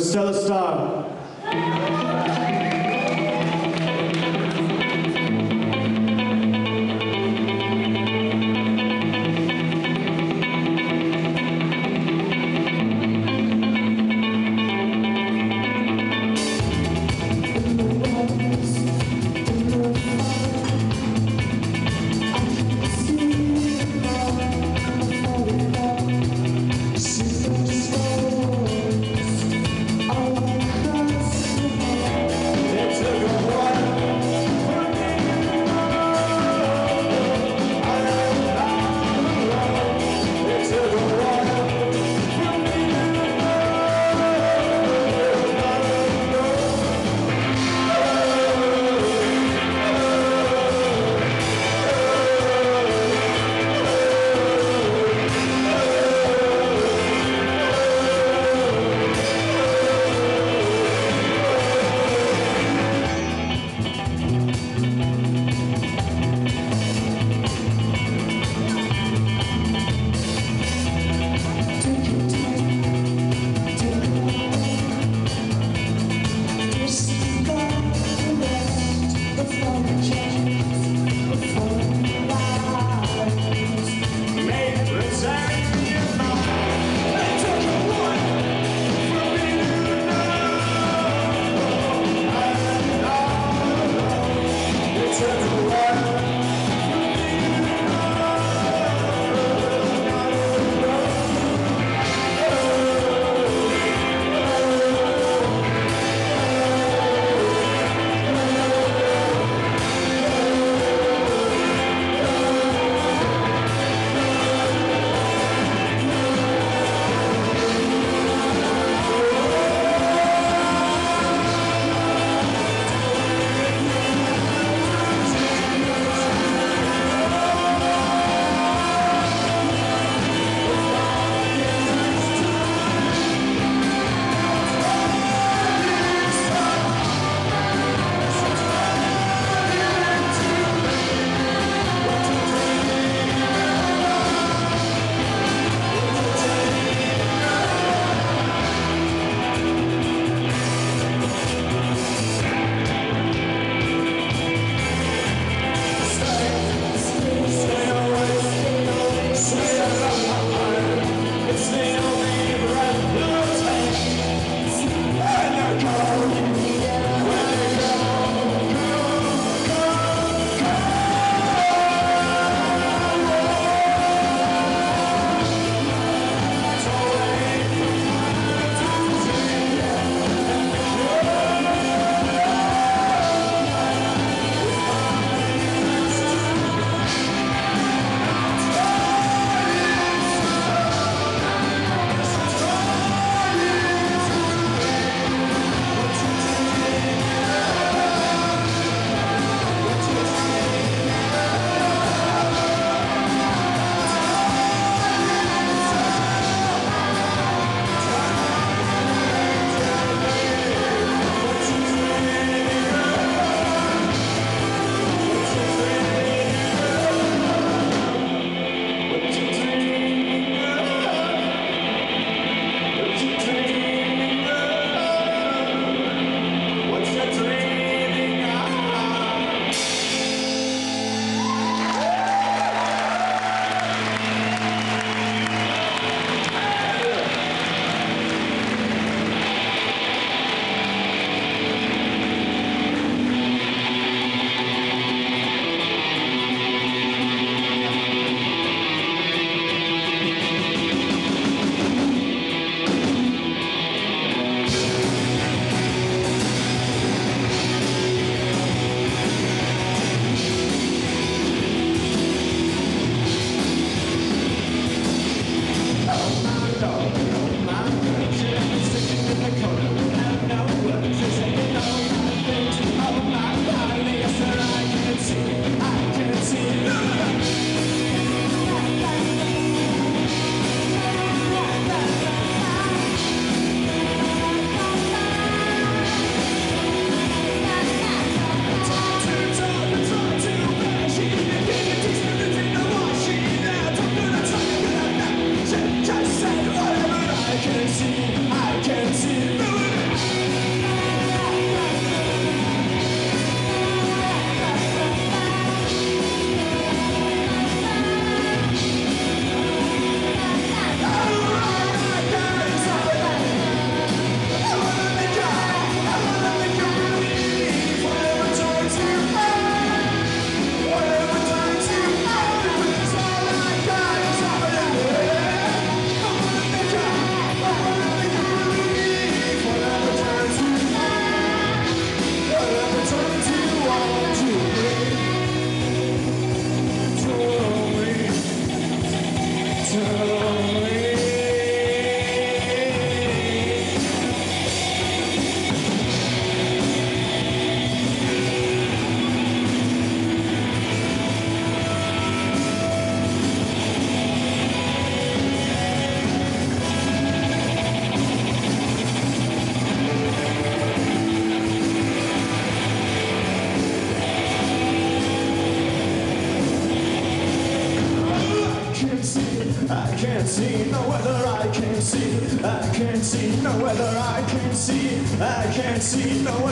Stellastar. to see, no weather I can see, I can't see, no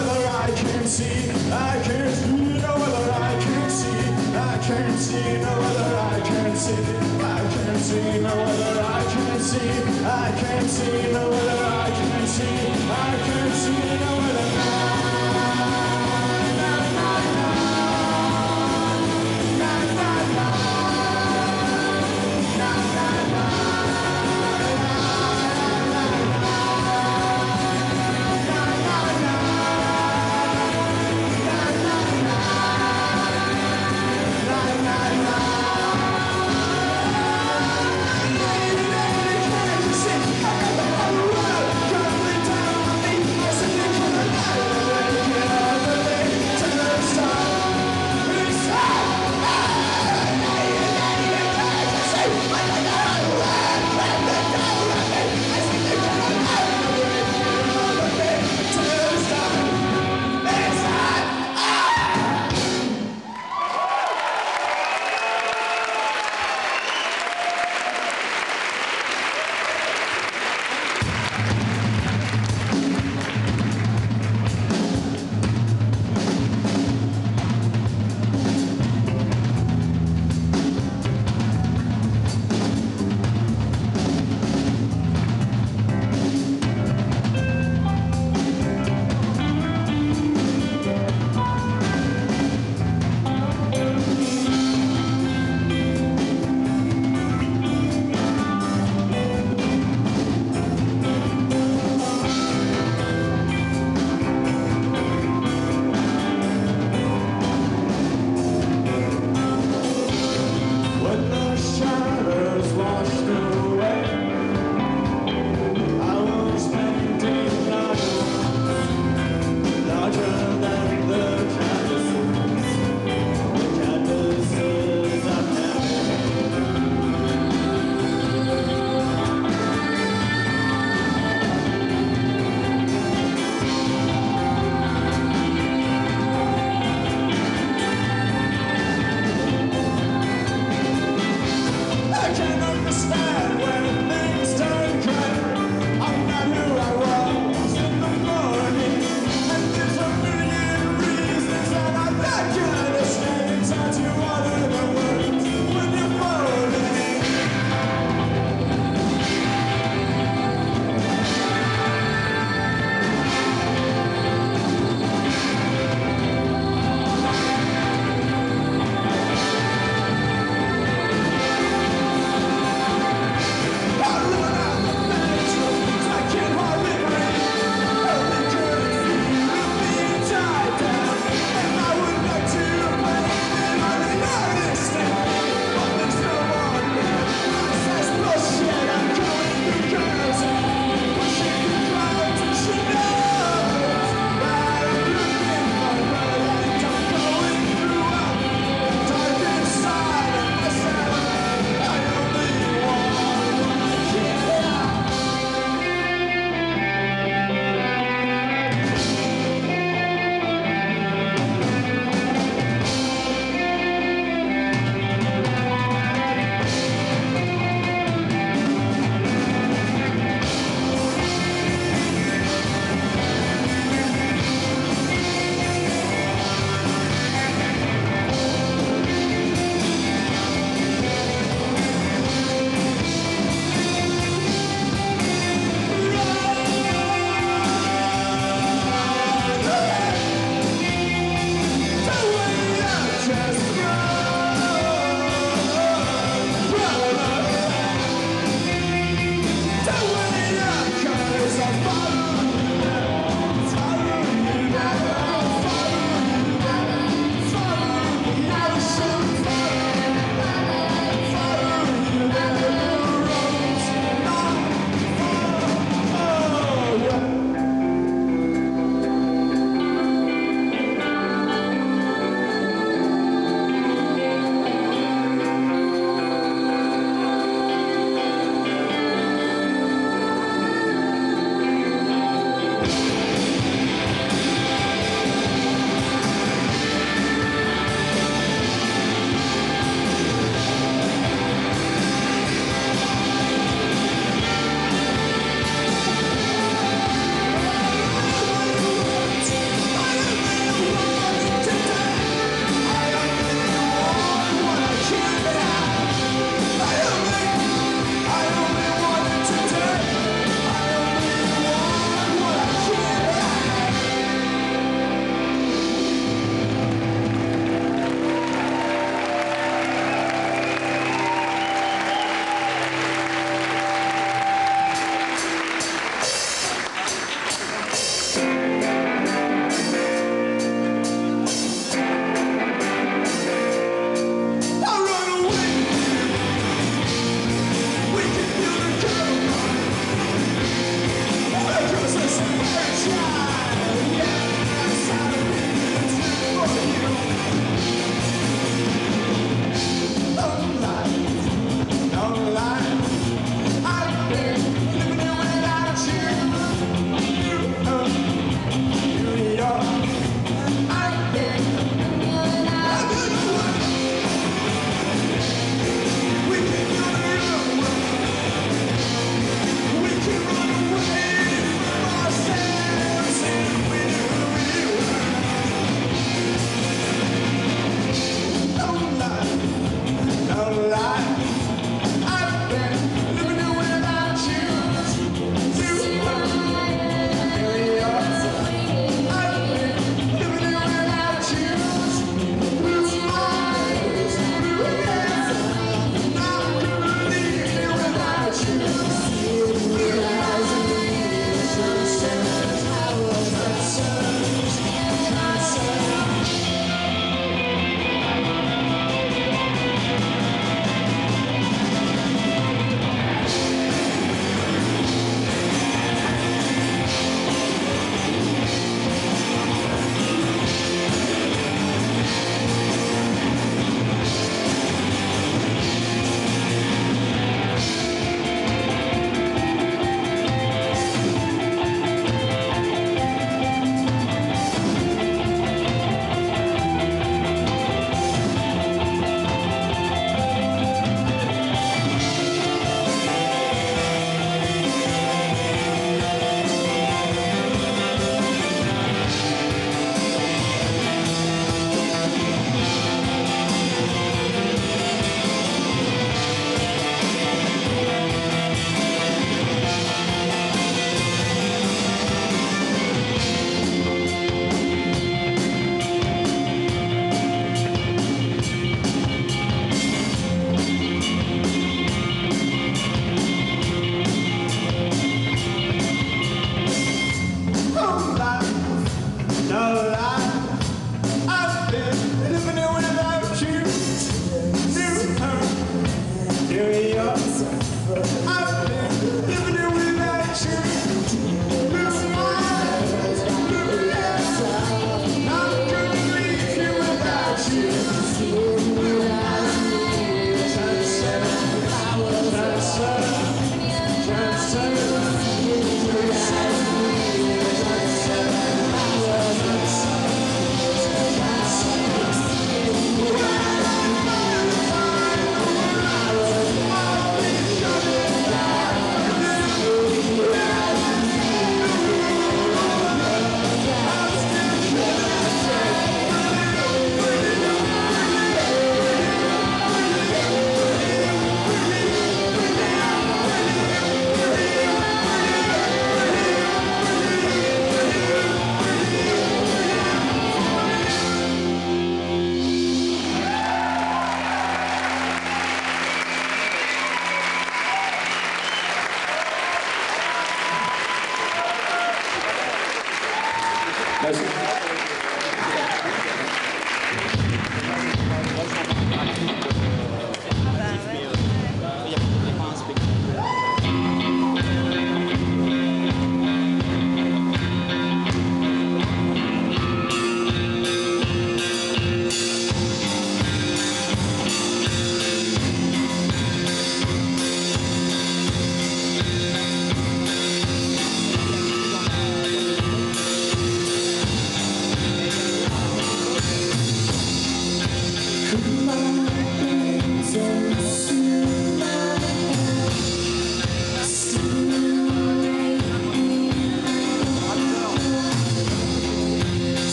Mas...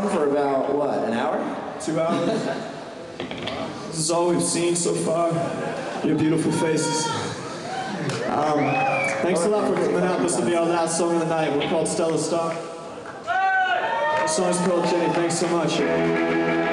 Town for about, what, an hour? Two hours. this is all we've seen so far. Your beautiful faces. Um, thanks a lot for coming out. This will be our last song of the night. We're called Stellastar. The song's called Jenny. Thanks so much.